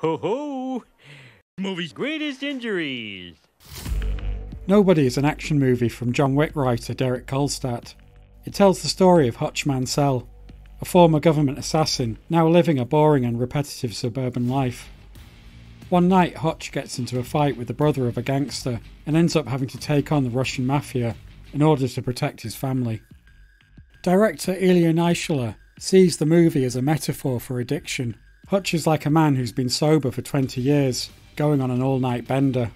Ho ho! Movie's greatest injuries. Nobody is an action movie from John Wick writer Derek Kolstad. It tells the story of Hutch Mansell, a former government assassin now living a boring and repetitive suburban life. One night, Hutch gets into a fight with the brother of a gangster and ends up having to take on the Russian mafia in order to protect his family. Director Ilya Naishuller sees the movie as a metaphor for addiction. Hutch is like a man who's been sober for 20 years, going on an all night bender.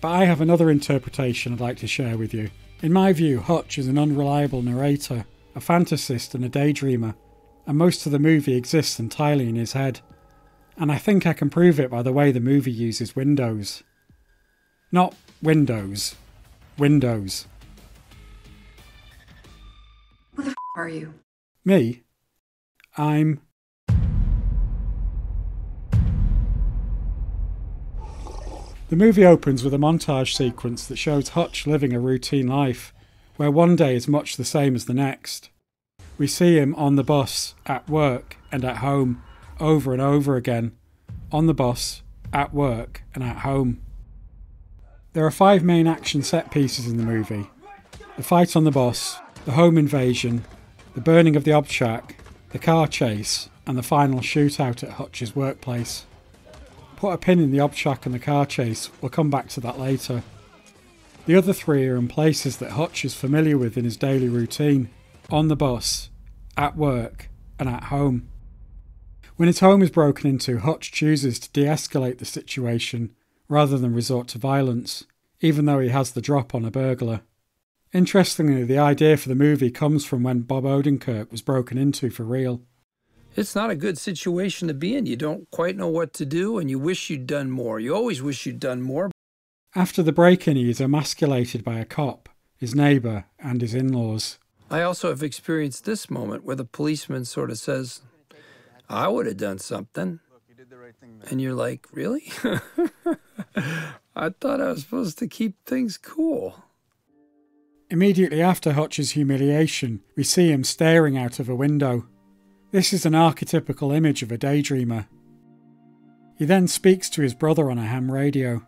But I have another interpretation I'd like to share with you. In my view, Hutch is an unreliable narrator, a fantasist, and a daydreamer, and most of the movie exists entirely in his head. And I think I can prove it by the way the movie uses windows. Not windows, windows. Who the f are you? Me? I'm. The movie opens with a montage sequence that shows Hutch living a routine life, where one day is much the same as the next. We see him on the bus, at work, and at home, over and over again. On the bus, at work, and at home. There are five main action set pieces in the movie the fight on the bus, the home invasion, the burning of the Obshak, the car chase, and the final shootout at Hutch's workplace. Put a pin in the Obshak and the car chase, we'll come back to that later. The other three are in places that Hutch is familiar with in his daily routine on the bus, at work, and at home. When his home is broken into, Hutch chooses to de escalate the situation rather than resort to violence, even though he has the drop on a burglar. Interestingly, the idea for the movie comes from when Bob Odenkirk was broken into for real. It's not a good situation to be in. You don't quite know what to do, and you wish you'd done more. You always wish you'd done more. After the break in, he is emasculated by a cop, his neighbour, and his in laws. I also have experienced this moment where the policeman sort of says, I would have done something. And you're like, really? I thought I was supposed to keep things cool. Immediately after Hutch's humiliation, we see him staring out of a window. This is an archetypical image of a daydreamer. He then speaks to his brother on a ham radio.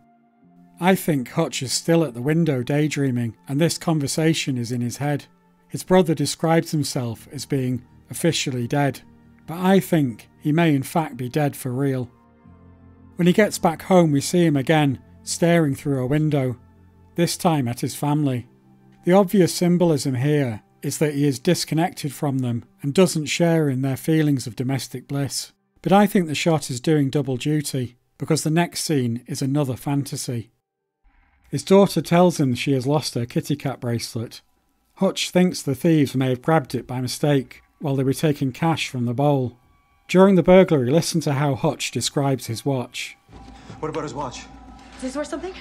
I think Hutch is still at the window daydreaming, and this conversation is in his head. His brother describes himself as being officially dead, but I think he may in fact be dead for real. When he gets back home, we see him again, staring through a window, this time at his family. The obvious symbolism here is that he is disconnected from them and doesn't share in their feelings of domestic bliss. But I think the shot is doing double duty because the next scene is another fantasy. His daughter tells him she has lost her kitty cat bracelet. Hutch thinks the thieves may have grabbed it by mistake while they were taking cash from the bowl. During the burglary, listen to how Hutch describes his watch. What about his watch? Is this worth something?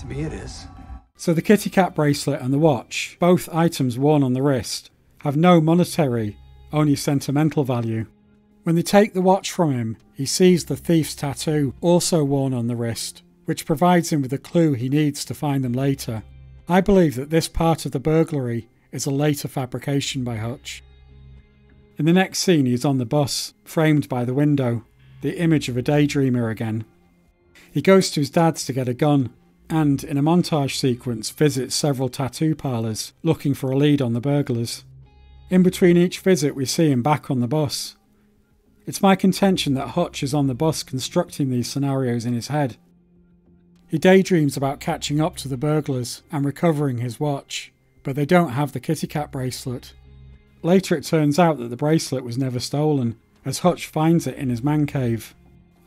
To me, it is. So the kitty cat bracelet and the watch, both items worn on the wrist, have no monetary, only sentimental value. When they take the watch from him, he sees the thief's tattoo also worn on the wrist, which provides him with a clue he needs to find them later. I believe that this part of the burglary is a later fabrication by Hutch. In the next scene, he is on the bus, framed by the window, the image of a daydreamer again. He goes to his dad's to get a gun, and in a montage sequence visits several tattoo parlours looking for a lead on the burglars. In between each visit, we see him back on the bus. It's my contention that Hutch is on the bus constructing these scenarios in his head. He daydreams about catching up to the burglars and recovering his watch, but they don't have the kitty cat bracelet. Later, it turns out that the bracelet was never stolen, as Hutch finds it in his man cave.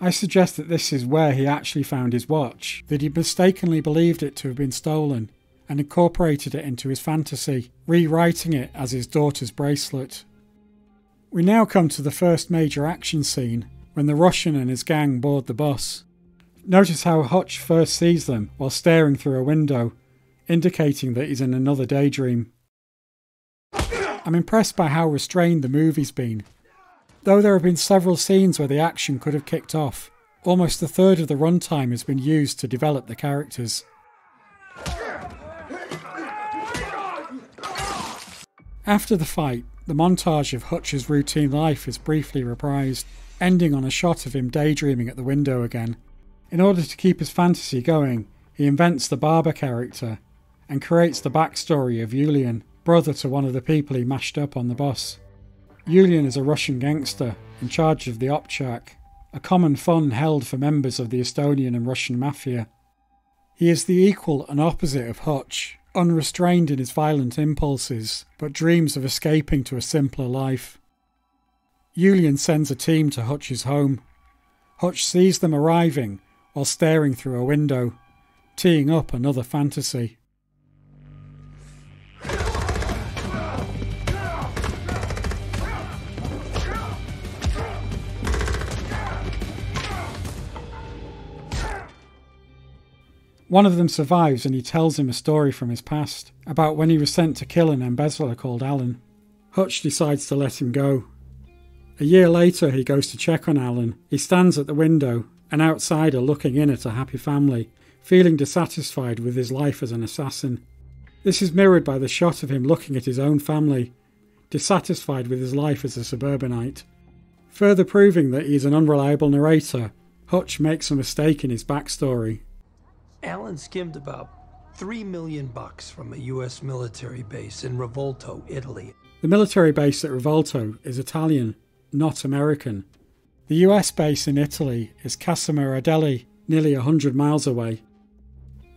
I suggest that this is where he actually found his watch, that he mistakenly believed it to have been stolen and incorporated it into his fantasy, rewriting it as his daughter's bracelet. We now come to the first major action scene when the Russian and his gang board the bus. Notice how Hutch first sees them while staring through a window, indicating that he's in another daydream. I'm impressed by how restrained the movie's been. Though there have been several scenes where the action could have kicked off, almost a third of the runtime has been used to develop the characters. After the fight, the montage of Hutch's routine life is briefly reprised. ending on a shot of him daydreaming at the window again. In order to keep his fantasy going, he invents the barber character and creates the backstory of Yulian, brother to one of the people he mashed up on the bus. Yulian is a Russian gangster in charge of the Obshak, a common fund held for members of the Estonian and Russian mafia. He is the equal and opposite of Hutch, unrestrained in his violent impulses, but dreams of escaping to a simpler life. Yulian sends a team to Hutch's home. Hutch sees them arriving while staring through a window, teeing up another fantasy. One of them survives and he tells him a story from his past about when he was sent to kill an embezzler called Alan. Hutch decides to let him go. A year later, he goes to check on Alan. He stands at the window, an outsider looking in at a happy family, feeling dissatisfied with his life as an assassin. This is mirrored by the shot of him looking at his own family, dissatisfied with his life as a suburbanite. Further proving that he is an unreliable narrator, Hutch makes a mistake in his backstory Alan skimmed about three million bucks from a U.S. military base in Rivolto, Italy. The military base at Rivolto is Italian, not American. The US base in Italy is Casamardelli, nearly 100 miles away.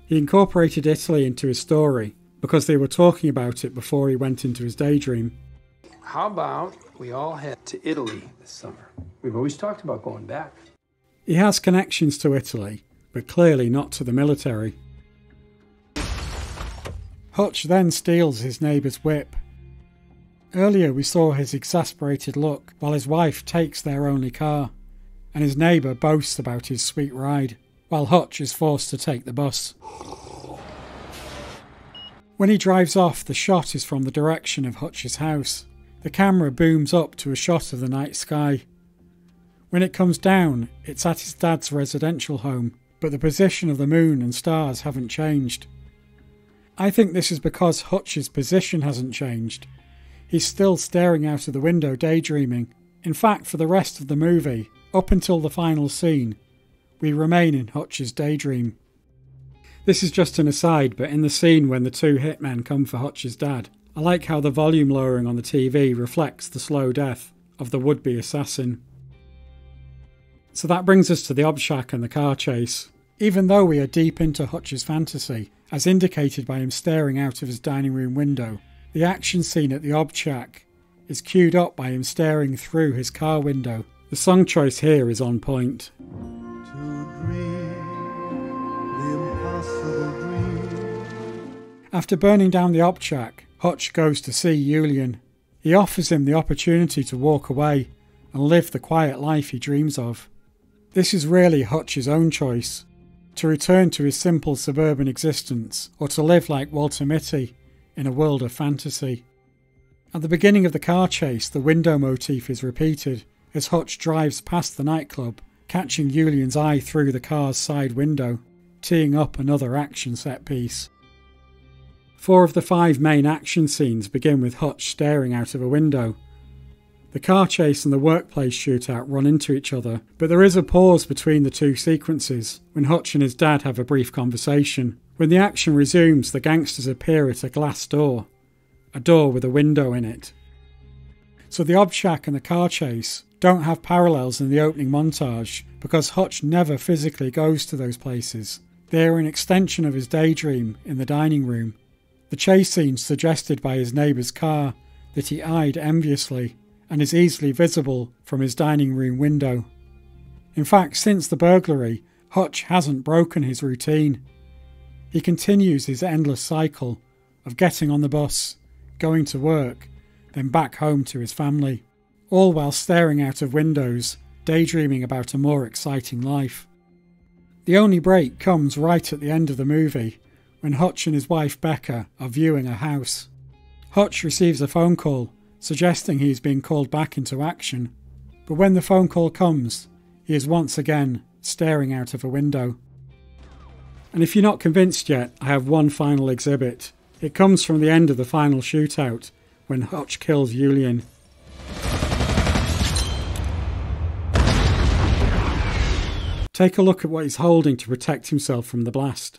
He incorporated Italy into his story because they were talking about it before he went into his daydream. How about we all head to Italy this summer? We've always talked about going back. He has connections to Italy, but clearly not to the military. Hutch then steals his neighbour's whip. Earlier we saw his exasperated look while his wife takes their only car, and his neighbour boasts about his sweet ride, while Hutch is forced to take the bus. When he drives off, the shot is from the direction of Hutch's house. The camera booms up to a shot of the night sky. When it comes down, it's at his dad's residential home, but the position of the moon and stars haven't changed. I think this is because Hutch's position hasn't changed. He's still staring out of the window daydreaming. In fact, for the rest of the movie, up until the final scene, we remain in Hutch's daydream. This is just an aside, but in the scene when the two hitmen come for Hutch's dad, I like how the volume lowering on the TV reflects the slow death of the would be assassin. So that brings us to the Obshak and the car chase. Even though we are deep into Hutch's fantasy, as indicated by him staring out of his dining room window, the action scene at the Obshak is queued up by him staring through his car window. The song choice here is on point. After burning down the Obshak, Hutch goes to see Yulian. He offers him the opportunity to walk away and live the quiet life he dreams of. This is really Hutch's own choice to return to his simple suburban existence or to live like Walter Mitty in a world of fantasy. At the beginning of the car chase, the window motif is repeated as Hutch drives past the nightclub, catching Yulian's eye through the car's side window, teeing up another action set piece. Four of the five main action scenes begin with Hutch staring out of a window, the car chase and the workplace shootout run into each other, but there is a pause between the two sequences when Hutch and his dad have a brief conversation. When the action resumes, the gangsters appear at a glass door, a door with a window in it. So the Obshak and the car chase don't have parallels in the opening montage because Hutch never physically goes to those places. They are an extension of his daydream in the dining room. The chase scene suggested by his neighbour's car that he eyed enviously and is easily visible from his dining room window. In fact, since the burglary, Hutch hasn't broken his routine. He continues his endless cycle of getting on the bus, going to work, then back home to his family, all while staring out of windows, daydreaming about a more exciting life. The only break comes right at the end of the movie when Hutch and his wife Becca are viewing a house. Hutch receives a phone call suggesting he is being called back into action. But when the phone call comes, he is once again staring out of a window. And if you're not convinced yet, I have one final exhibit. It comes from the end of the final shootout when Hutch kills Julian. Take a look at what he's holding to protect himself from the blast.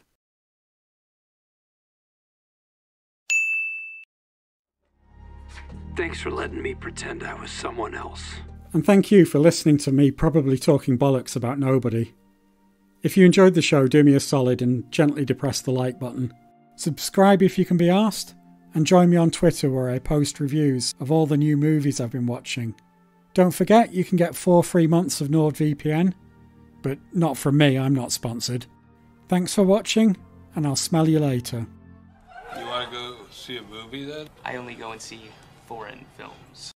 Thanks for letting me pretend I was someone else. And thank you for listening to me probably talking bollocks about nobody. If you enjoyed the show, do me a solid and gently depress the like button. Subscribe if you can be asked, and join me on Twitter where I post reviews of all the new movies I've been watching. Don't forget you can get four free months of NordVPN, but not from me, I'm not sponsored. Thanks for watching, and I'll smell you later. You want to go see a movie then? I only go and see foreign films.